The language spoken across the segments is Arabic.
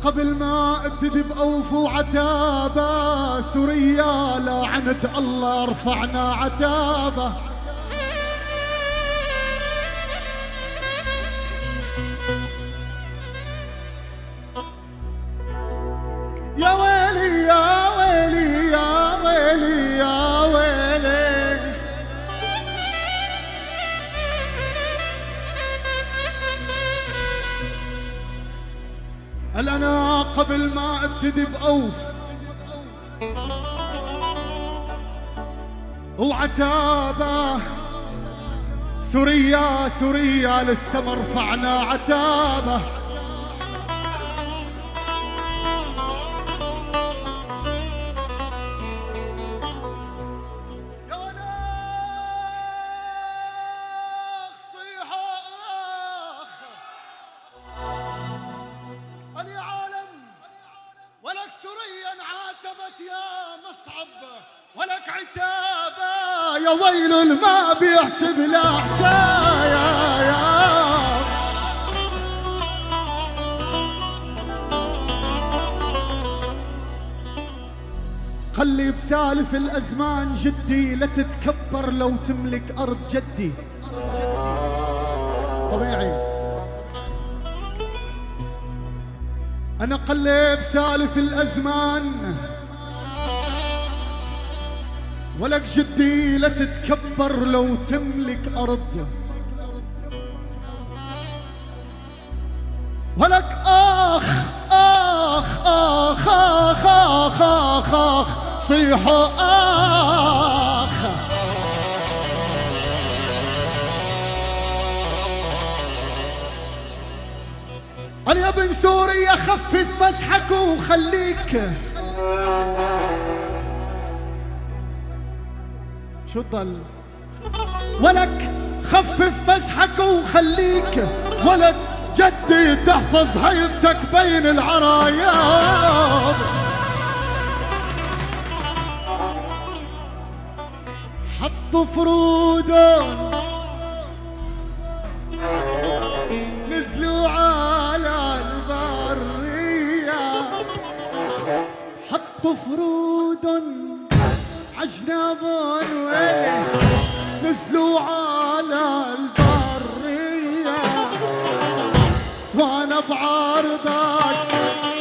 القبل ما ابتدي بأوف وعتابة سوريا لا عند الله رفعنا عتابة. يا ويلي! هل أنا قبل ما أبتدي بأوف؟ وعتابه سوريا سوريا للسما رفعنا عتابة. مصعب ولك عتابة يا ويل ما بيحسب لا حسايا يا خلي بسالف الأزمان جدي لا تتكبر لو تملك أرض جدي. طبيعي. أنا قلب سالف الأزمان ولك جدي لا تتكبر لو تملك أرض. ولك آخ آخ آخ آخ آخ آخ آخ صيحوا آخ. يا ابن سوريا خفف مسحك وخليك؟ شو الضل ولك خفف مسحك وخليك ولك جدي تحفظ هيبتك بين العراياب حطوا فرودهم عجناب ويلي نزلوا على البرية. وأنا بعارضك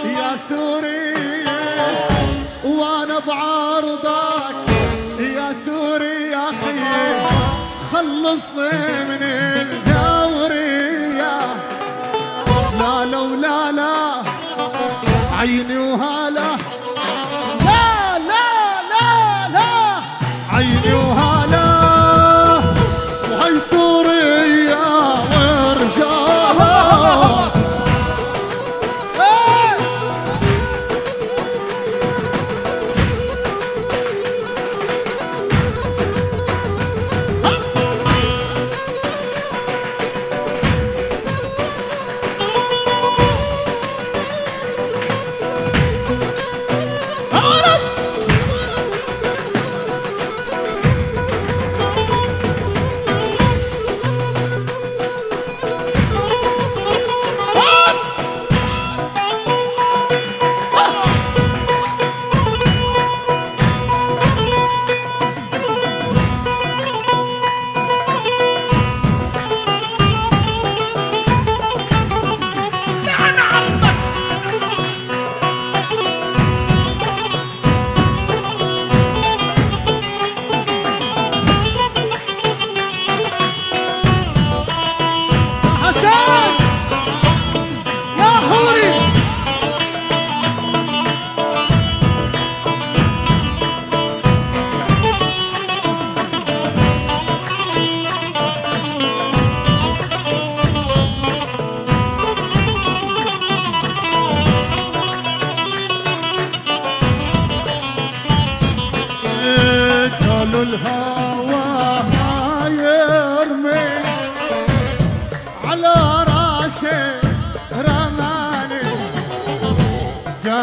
يا سوريا وأنا بعارضك يا سوري يا أخي. خلصني من الدورية لا لا ولا لا عيني وهلا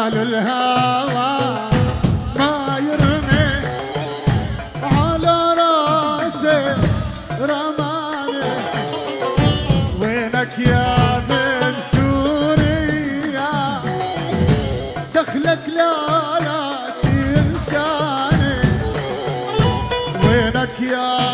قالوا الهوى ما يرمي على راسي رماني. وينك يا من سوريا؟ دخلك لا لا تنساني. وينك يا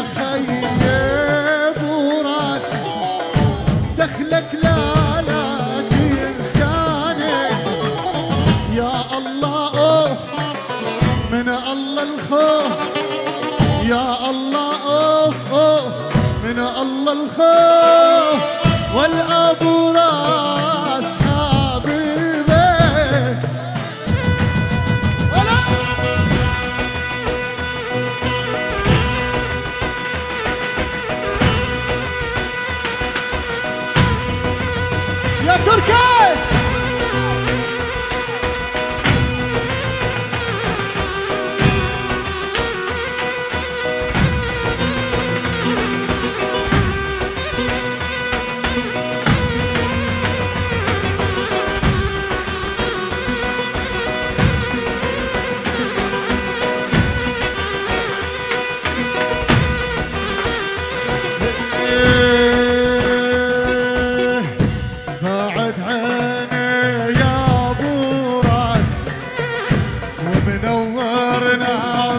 ومنورنا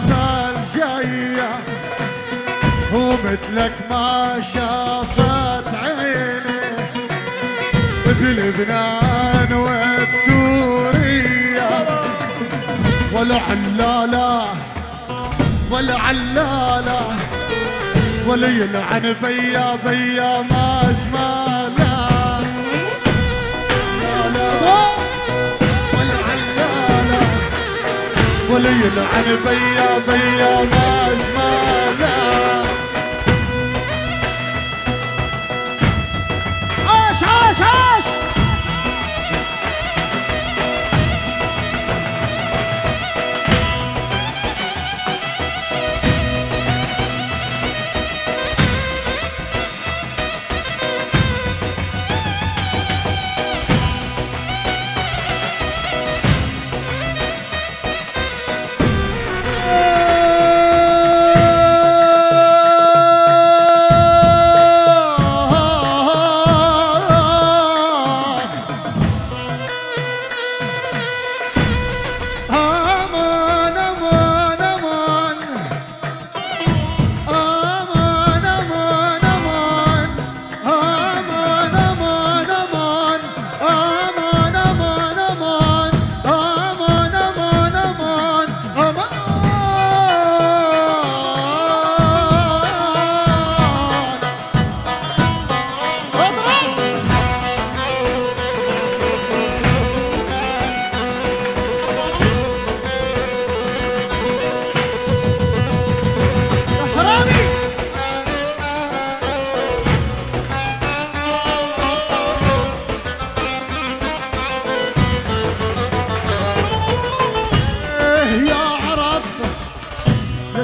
بالجاية ومثلك ما شافت عيني بلبنان وبسوريا. ولا علالة ولا علالة ولا يلعن بيا بيا ما اجماله كله عن بيا بيا ماشي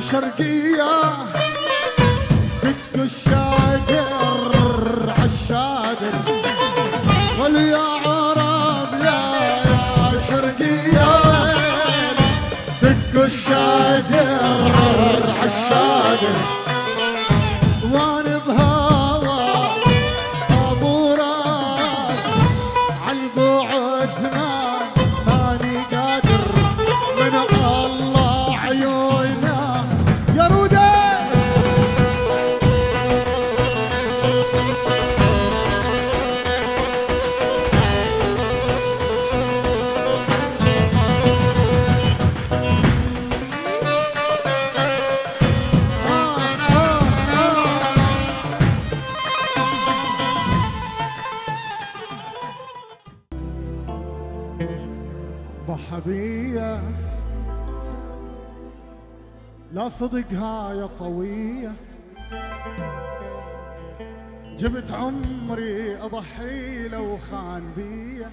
شرقية. دقوا الشادر عالشادر قل يا عرب يا يا شرقية. دقوا الشادر عالشادر ضحبية لا صدقها يا قوية. جبت عمري أضحي لو خان بيا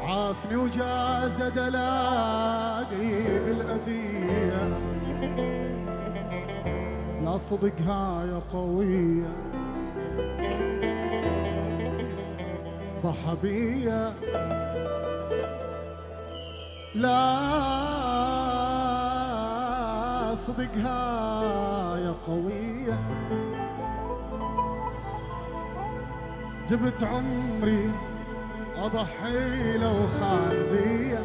عافني وجاز دلاقي بالأذية. لا صدقها يا قوية. ضحبية لا صدقها يا قوية. جبت عمري أضحي لو خان بيا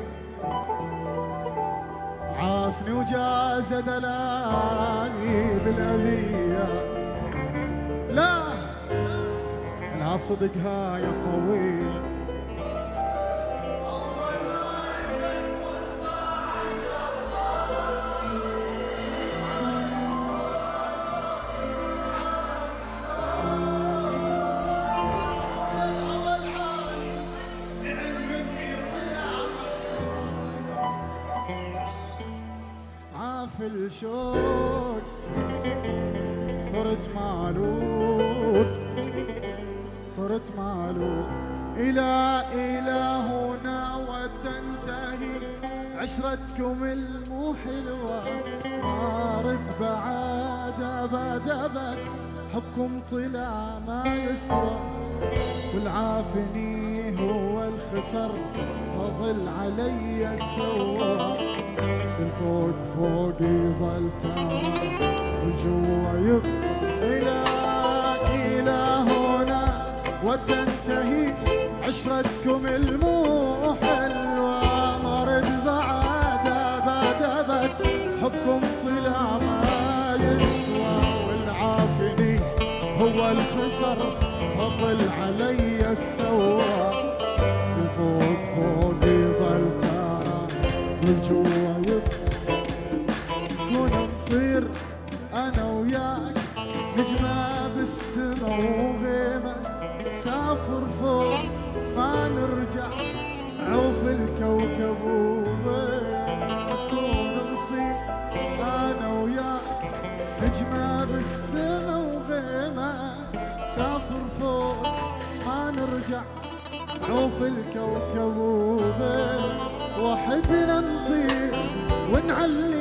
عافني وجاز دلاني بالأذية. لا لا صدقها يا قوية. عافل شوق صرت معلوق صرت مالوك إلى إلهنا وتنتهي عشرتكم المو حلوة ما رد بعد أبد أبد حبكم طلع ما يسوى والعافني هو الخسر فضل علي السوى. الفوق فوق يظل ترى والجوا يبقى إلى إلى هنا وتنتهي عشرتكم المو ونطير أنا وياك. نجمة بالسما وغيمة. سافر فوق ما نرجع. عوف الكوكب نكون نصير أنا وياك. نجمة بالسما وغيمة. سافر فوق ما نرجع. عوف الكوكب وضيمة وحدنا نطير ونعلي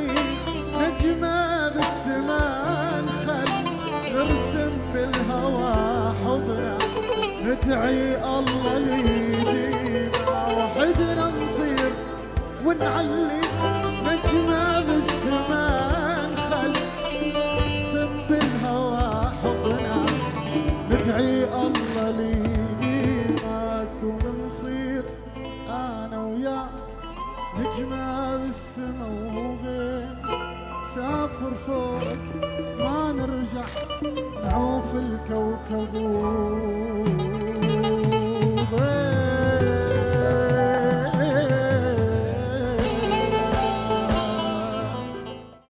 ندعي الله ليدينا وحدنا نطير ونعلي نجمة بالسماء نخل نرسم بالهوى حبنا. ندعي الله ليدينا كون نصير أنا وياك نجمة بالسما وغيم سافر فوق ما نرجع نعوف الكوكب